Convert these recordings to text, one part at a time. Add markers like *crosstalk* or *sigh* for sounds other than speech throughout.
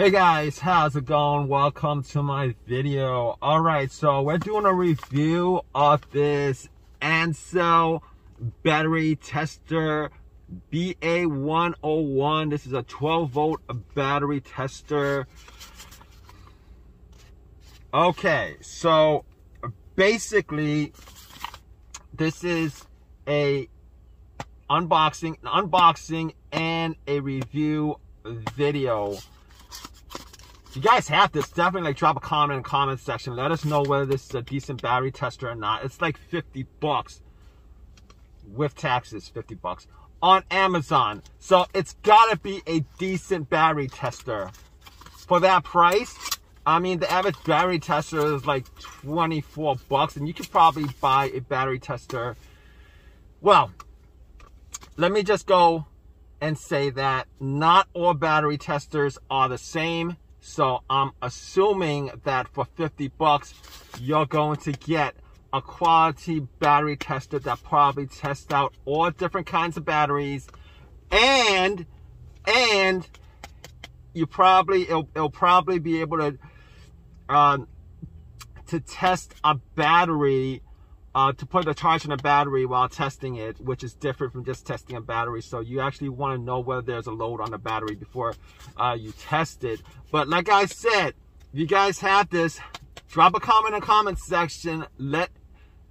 Hey guys, how's it going? Welcome to my video. Alright, so we're doing a review of this Ancel battery tester BA101. This is a 12 volt battery tester. Okay, so basically this is a unboxing, unboxing and a review video. If you guys have this, definitely like drop a comment in the comment section. Let us know whether this is a decent battery tester or not. It's like 50 bucks with taxes, 50 bucks on Amazon. So it's gotta be a decent battery tester. For that price, I mean, the average battery tester is like 24 bucks and you could probably buy a battery tester. Well, let me just go and say that not all battery testers are the same. So I'm assuming that for 50 bucks, you're going to get a quality battery tester that probably tests out all different kinds of batteries. And and you probably it'll, it'll probably be able to um, to test a battery uh, to put a charge in a battery while testing it, which is different from just testing a battery. So you actually want to know whether there's a load on the battery before uh, you test it. But like I said, if you guys have this, drop a comment in the comment section. Let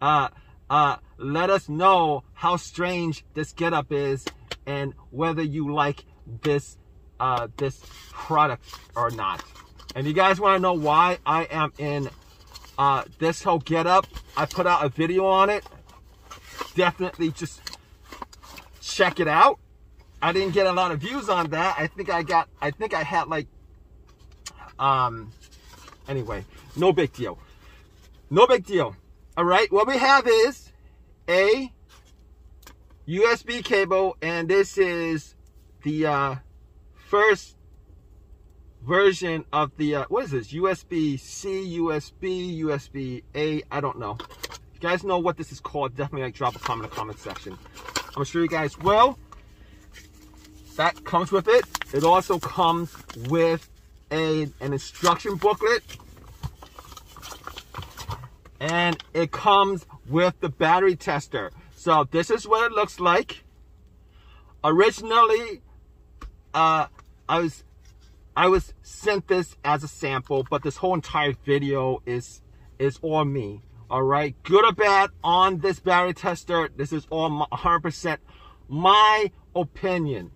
uh, uh, let us know how strange this getup is and whether you like this uh, this product or not. And you guys want to know why I am in uh, this whole get up, I put out a video on it. Definitely just check it out. I didn't get a lot of views on that. I think I got, I think I had like, um, anyway, no big deal. No big deal. All right, what we have is a USB cable, and this is the uh, first version of the, uh, what is this? USB-C, USB, USB-A, I don't know. If you guys know what this is called, definitely like drop a comment in the comment section. I'm sure you guys will. That comes with it. It also comes with a, an instruction booklet. And it comes with the battery tester. So this is what it looks like. Originally, uh, I was I was sent this as a sample, but this whole entire video is is on me. All right, good or bad on this battery tester. This is all 100% my opinion.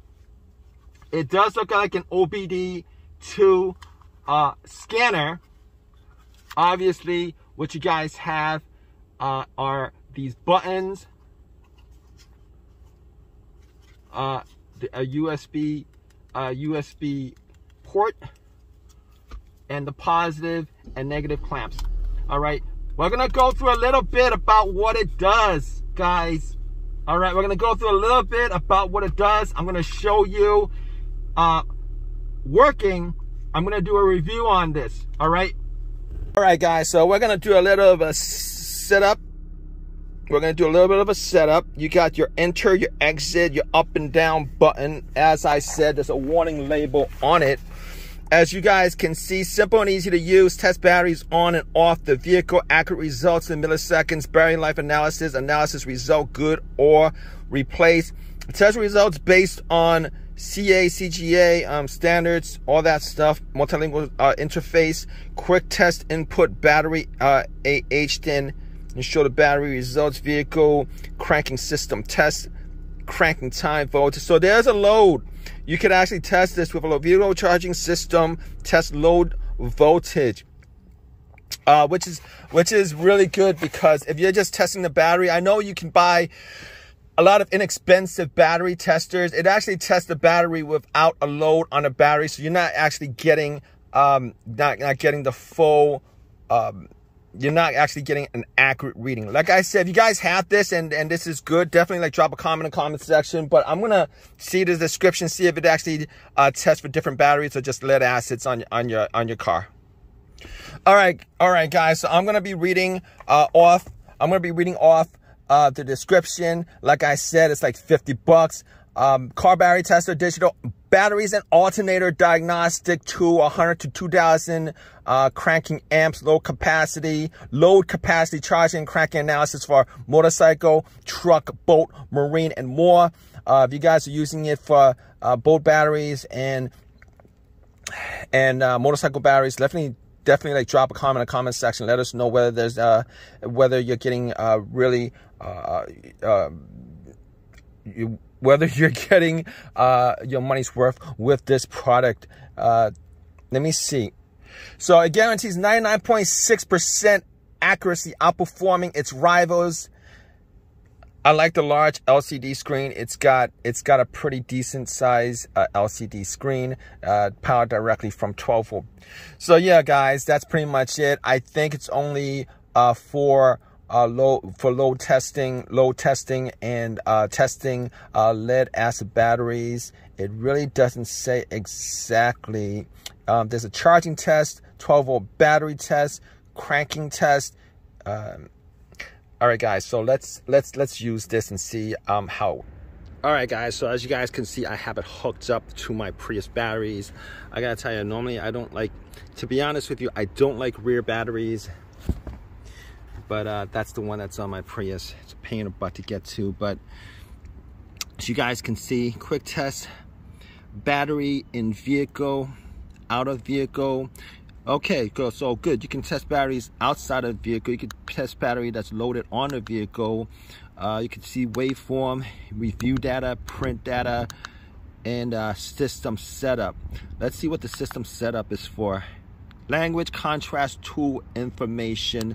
It does look like an OBD2 uh, scanner. Obviously, what you guys have uh, are these buttons, uh, a USB, uh, USB and the positive and negative clamps. All right, we're gonna go through a little bit about what it does, guys. All right, we're gonna go through a little bit about what it does. I'm gonna show you uh, working. I'm gonna do a review on this, all right? All right, guys, so we're gonna do a little of a setup. We're gonna do a little bit of a setup. You got your enter, your exit, your up and down button. As I said, there's a warning label on it. As you guys can see, simple and easy to use. Test batteries on and off the vehicle. Accurate results in milliseconds. Battery life analysis. Analysis result good or replace. Test results based on CA, CCA um, standards, all that stuff. Multilingual uh, interface. Quick test input battery uh, aged in. And show the battery results. Vehicle cranking system test. Cranking time voltage. So there's a load you can actually test this with a vehicle charging system, test load voltage. Uh, which is which is really good because if you're just testing the battery, I know you can buy a lot of inexpensive battery testers. It actually tests the battery without a load on the battery, so you're not actually getting um, not not getting the full um, you're not actually getting an accurate reading. Like I said, if you guys have this and, and this is good, definitely like drop a comment in the comment section. But I'm going to see the description, see if it actually uh, tests for different batteries or just lead acids on, on, your, on your car. All right. All right, guys. So I'm going to be reading uh, off. I'm going to be reading off uh, the description. Like I said, it's like 50 bucks. Um, car battery tester, digital batteries and alternator diagnostic to 100 to 2000 uh, cranking amps, low capacity, load capacity charging and cranking analysis for motorcycle, truck, boat, marine, and more. Uh, if you guys are using it for uh, boat batteries and and uh, motorcycle batteries, definitely definitely like drop a comment in the comment section. Let us know whether there's uh whether you're getting uh really you whether you're *laughs* getting uh, your money's worth with this product. Uh, let me see. So it guarantees 99.6% accuracy, outperforming its rivals. I like the large LCD screen. It's got it's got a pretty decent size uh, LCD screen, uh, powered directly from 12 volt. So yeah, guys, that's pretty much it. I think it's only uh, for uh, load for load testing, load testing, and uh, testing uh, lead acid batteries. It really doesn't say exactly. Um, there's a charging test, 12 volt battery test, cranking test. Um, all right, guys. So let's let's let's use this and see um, how. All right, guys. So as you guys can see, I have it hooked up to my Prius batteries. I gotta tell you, normally I don't like. To be honest with you, I don't like rear batteries but uh, that's the one that's on my Prius. It's a pain in the butt to get to, but as you guys can see, quick test, battery in vehicle, out of vehicle. Okay, good. So good. You can test batteries outside of vehicle. You can test battery that's loaded on the vehicle. Uh, you can see waveform, review data, print data, and uh, system setup. Let's see what the system setup is for. Language contrast tool information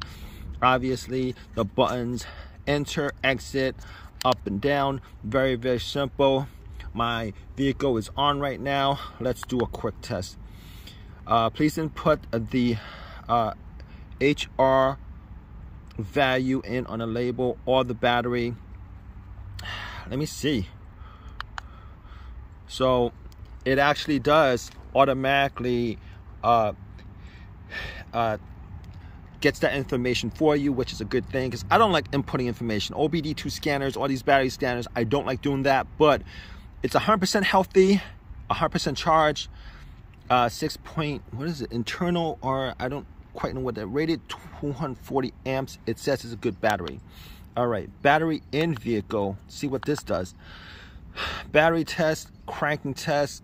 obviously the buttons enter exit up and down. Very very simple. My vehicle is on right now. Let's do a quick test. Uh, please input the uh, HR value in on the label or the battery. Let me see. So it actually does automatically uh, uh, gets that information for you, which is a good thing because I don't like inputting information. OBD2 scanners, all these battery scanners, I don't like doing that, but it's 100% healthy, 100% charge, uh, 6 point, what is it, internal, or I don't quite know what that rated, 240 amps. It says it's a good battery. All right, battery in vehicle, see what this does. *sighs* Battery test, cranking test,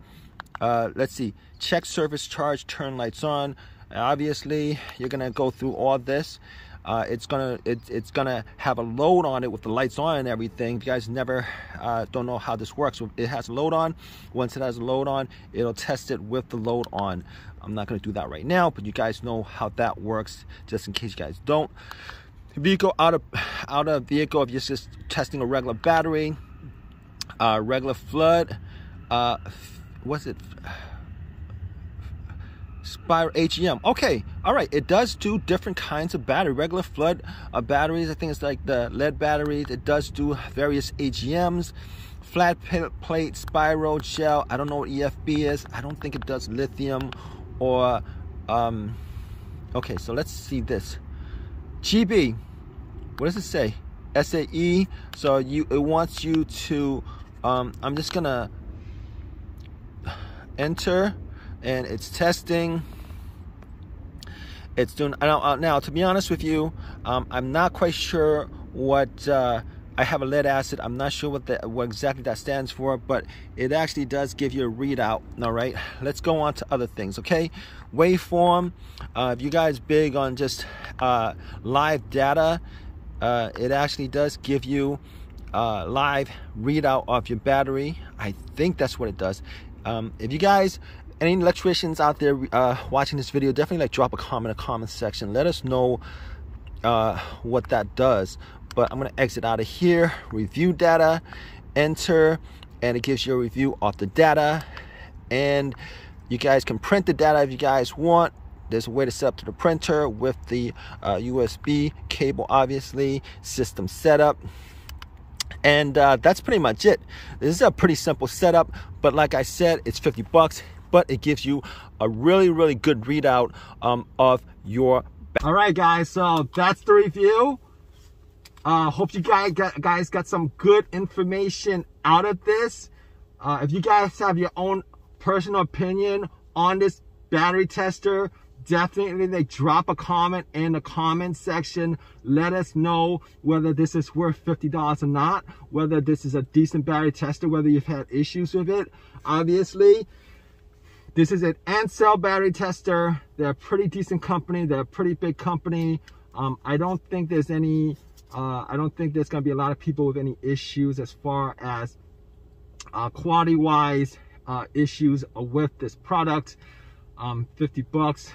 uh, let's see, check service charge, turn lights on, obviously you're gonna go through all this. Uh, it's gonna it, it's gonna have a load on it with the lights on and everything. If you guys never uh, don't know how this works it has a load on. Once it has a load on it'll test it with the load on. I'm not gonna do that right now but you guys know how that works just in case you guys don't. Vehicle out of out of vehicle if you're just testing a regular battery uh, regular flood uh, what's it Spire AGM. Okay, all right. It does do different kinds of battery. Regular flood uh, batteries. I think it's like the lead batteries. It does do various AGMs. Flat plate, spiral, shell. I don't know what EFB is. I don't think it does lithium or. Um, okay, so let's see this. GB. What does it say? SAE. So you it wants you to. Um, I'm just gonna enter and it's testing. It's doing now. Uh, now to be honest with you, um, I'm not quite sure what. Uh, I have a lead acid. I'm not sure what, the, what exactly that stands for, but it actually does give you a readout. All right, let's go on to other things. Okay, waveform. Uh, if you guys big on just uh, live data, uh, it actually does give you uh, live readout of your battery. I think that's what it does. Um, if you guys any electricians out there uh, watching this video, definitely like drop a comment in the comment section. Let us know uh, what that does. But I'm gonna exit out of here, review data, enter, and it gives you a review of the data. And you guys can print the data if you guys want. There's a way to set up to the printer with the uh, USB cable, obviously, system setup. And uh, that's pretty much it. This is a pretty simple setup, but like I said, it's 50 bucks but it gives you a really, really good readout um, of your. All right, guys, so that's the review. Uh, hope you guys got, guys got some good information out of this. Uh, if you guys have your own personal opinion on this battery tester, definitely like drop a comment in the comment section. Let us know whether this is worth $50 or not, whether this is a decent battery tester, whether you've had issues with it. Obviously, this is an Ancel battery tester. They're a pretty decent company. They're a pretty big company. Um, I don't think there's any, uh, I don't think there's gonna be a lot of people with any issues as far as uh, quality wise uh, issues with this product. Um, 50 bucks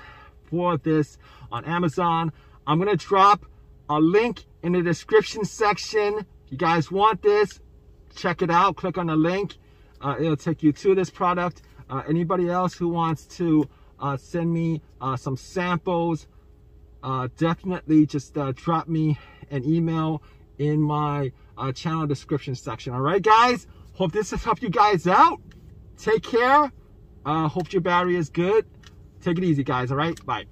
for this on Amazon. I'm gonna drop a link in the description section. If you guys want this, check it out. Click on the link. Uh, it'll take you to this product. Uh, anybody else who wants to uh, send me uh, some samples, uh, definitely just uh, drop me an email in my channel description section. All right, guys? Hope this has helped you guys out. Take care. hope your battery is good. Take it easy, guys. All right? Bye.